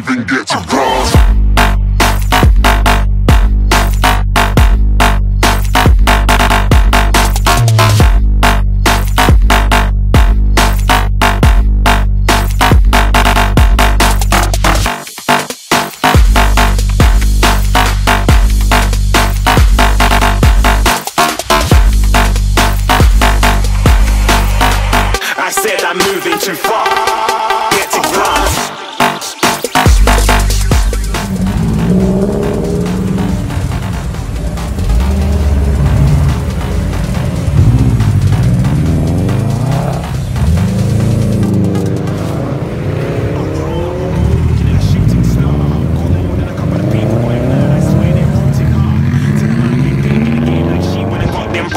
Even get to cross. I said I'm moving too far. Get to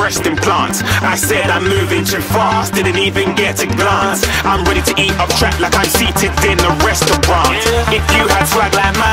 breast implants. I said I'm moving too fast, didn't even get a glance. I'm ready to eat up track like I'm seated in a restaurant. If you had swag like mine,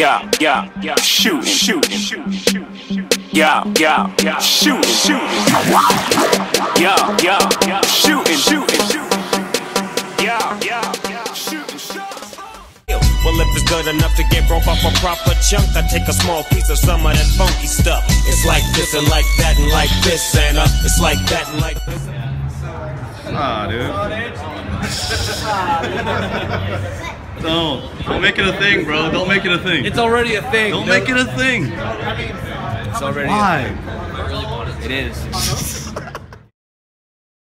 Yeah, yeah, yeah. Shoot, shoot, shoot, shoot. Yeah, yeah, yeah. Shoot, shoot. Yeah, yeah, yeah. Shooting, shooting, shooting. Yeah, yeah, yeah. Shooting, shooting. Well, if it's good enough to get broke off a proper chunk, I take a small piece of some of that funky stuff. It's like this and like that and like this and uh, it's like that and like this. Nah, dude. Don't. Don't make it a thing, bro. Don't make it a thing. It's already a thing. Don't dude. make it a thing. It's already. Why? A thing. It is.